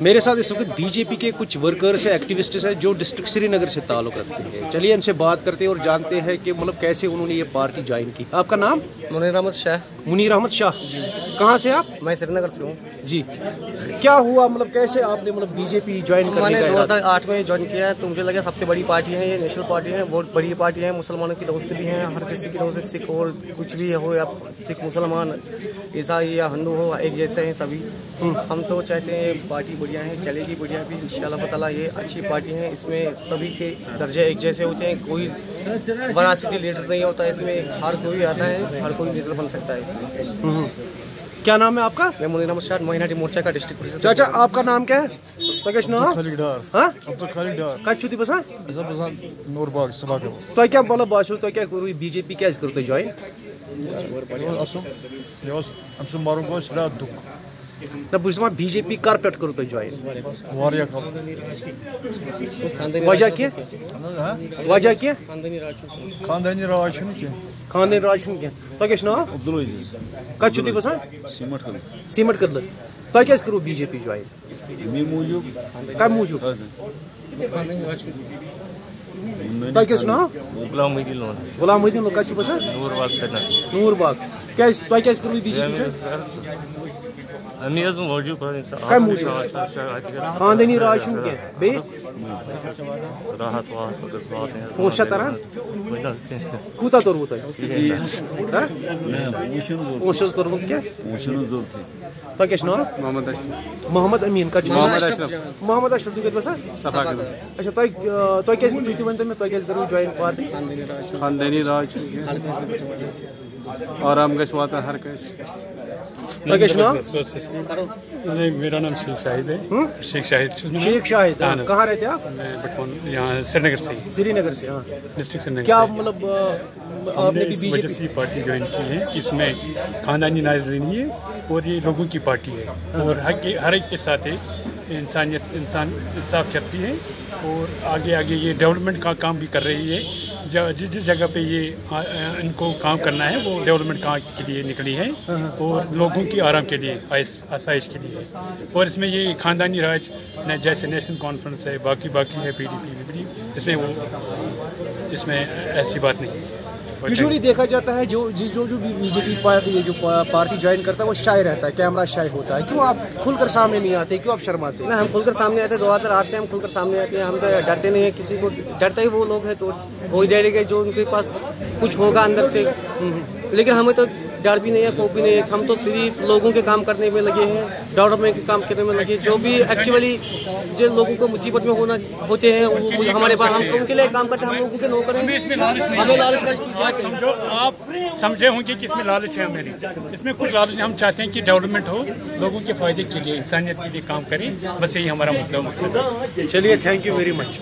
میرے ساتھ اس وقت بی جے پی کے کچھ ورکرس ہیں ایکٹیوسٹس ہیں جو ڈسٹرکٹ سری نگر سے تعلق رکھتے ہیں۔ چلیے ان سے بات کرتے ہیں اور جانتے ہیں کہ مطلب کیسے انہوں نے یہ پارٹی جوائن کی۔ آپ کا نام؟ منیر احمد شاہ۔ منیر احمد شاہ۔ جی کہاں سے آپ؟ میں سری نگر سے ہوں۔ جی۔ کیا ہوا؟ مطلب کیسے آپ نے مطلب بی جے پی جوائن کیا میں نے دو ہزار آٹھ میں جوائن کیا ہے تو مجھے لگا سب سے بڑی پارٹی ہے یہ نیشنل پارٹی ہے بہت بڑی پارٹی ہے مسلمانوں کی دوست بھی ہیں ہر کسی کی دوست سکھ اور کچھ بھی ہو یا سکھ مسلمان عیسائی یا ہندو ہو ایک جیسے ہیں سبھی۔ ہم تو چاہتے کہتے ہیں پارٹی بڑھیا ہے چلے گی بڑھیا بھی ان شاء اللہ تعالیٰ یہ اچھی پارٹی ہے اس میں سبھی کے درجے ایک جیسے ہوتے ہیں کوئی وراسٹی لیڈر نہیں ہوتا اس میں ہر کوئی آتا ہے ہر کوئی لیڈر بن سکتا ہے اس میں۔ کیا نام ہے آپ کا؟ میں مولین احمد شاہ مہیناٹی مورچہ کا ڈسٹرکٹ اچھا آپ کا نام کیا ہے؟ تگش نام خالد ڈار۔ ہاں؟ خالد ڈار۔ کتہ چھو تھی بسان نور باغ صبح تۄہہِ کیٛاہ مطلب باسیو تۄہہِ کیٛاہ کوٚروٕ بی جے پی کیٛازِ کوٚروٕ تۄہہِ جویِن مےٚ اوس اَمہِ سُنٛد مَرُن گوٚو سٮ۪ٹھاہ دُکھ۔ نہ بہت بی جے پی کر پہ کرو تھی جوائن وجہ وجہ خاندانی راج خاندانی راج تہ کیا؟ نا کت بسان سیمٹ کدل تہ کیا کرو بی جے پی جوائن کم موجود۔ ہاں۔ تہ کیا نا غلام الدین غلام الدین کت بسان نور باغ۔ کیٛازِ تۄہہِ کیٛازِ کٔروٕ بی جے پی کمہِ موٗجوٗب خاندٲنی راج چھُنہٕ کیٚنٛہہ بیٚیہِ پونٛسہٕ چھا تَران کوٗتاہ توٚروٕ تۄہہِ پونٛسہٕ حظ توٚروٕ کیٚنٛہہ تۄہہِ کیٛاہ چھُ ناو محمد اشرف۔ محمد أمیٖن کَتہِ چھُ محمد اشرف۔ محمد اشرف تُہۍ کَتہِ بَسان اچھا تۄہہِ تۄہہِ کیٛازِ تُہۍ تہِ ؤنۍتو مےٚ تۄہہِ کیٛازِ کٔروٕ جویِن پارٹی خاندٲنی راج چھُنہٕ آرام گژھِ واتان ہر نہیں میرا نام شیخ شاہد ہے۔ شیخ شاہد شیخ شاہد اہن حظ. کہاں رہتے آپ؟ یہاں سری نگر سے۔ سری نگر سے ہاں۔ ڈسٹرکٹ سری نگر کیا مطلب آپ نے اس وجہ سے یہ پارٹی جوائن کی ہے کہ اس میں خاندانی ناظرینی ہے اور یہ لوگوں کی پارٹی ہے۔ اور ہر ایک کے ساتھ ہے انسانیت انسان انصاف کرتی ہے اور آگے آگے یہ ڈیولپمنٹ کا کام بھی کر رہی ہے۔ جس جس جگہ پہ یہ ان کو کام کرنا ہے، وہ ڈیولپمنٹ کام کے لیے نکلی ہے اور لوگوں کی آرام کے لیے آسائش کے لیے۔ اور اس میں یہ خاندانی راج جیسے نیشنل کانفرنس ہے باقی باقی ہے پی ڈی پی اس میں وہ، اس میں ایسی بات نہیں۔ ہے یوزلی دیکھا جاتا ہے جو جس جو جو بھی بی جے پی پارٹی یہ جو پارٹی جوائن کرتا ہے وہ شائع رہتا ہے کیمرہ شائع ہوتا ہے۔ کیوں آپ کھل کر سامنے نہیں آتے؟ کیوں آپ شرماتے ہیں؟ ہم کھل کر سامنے آتے ہیں دو ہزار آٹھ سے ہم کھل کر سامنے آتے ہیں۔ ہم تو ڈرتے نہیں ہیں کسی کو ڈرتے ہی وہ لوگ ہیں تو وہی ڈرے گے جو ان کے پاس کچھ ہوگا اندر سے۔ لیکن ہمیں تو ڈر بھی نہیں ہے کوئی بھی نہیں ہے۔ ہم تو صرف لوگوں کے کام کرنے میں لگے ہیں ڈیولپمنٹ کے کام کرنے میں لگے ہیں۔ جو بھی ایکچولی جو لوگوں کو مصیبت میں ہونا ہوتے ہیں وہ ہمارے پاس ہم ان کے لیے کام کرتے ہیں ہم لوگوں کے نوکر ہیں۔ ہمیں لالچ کا کچھ بات نہیں سمجھو آپ سمجھے ہوں گے کہ اس میں لالچ ہے میری۔ اس میں کچھ لالچ نہیں ہم چاہتے ہیں کہ ڈیولپمنٹ ہو لوگوں کے فائدے کے لیے انسانیت کے لیے کام کریں بس یہی ہمارا و مقصد ہے۔ چلیے تھینک یو ویری مچ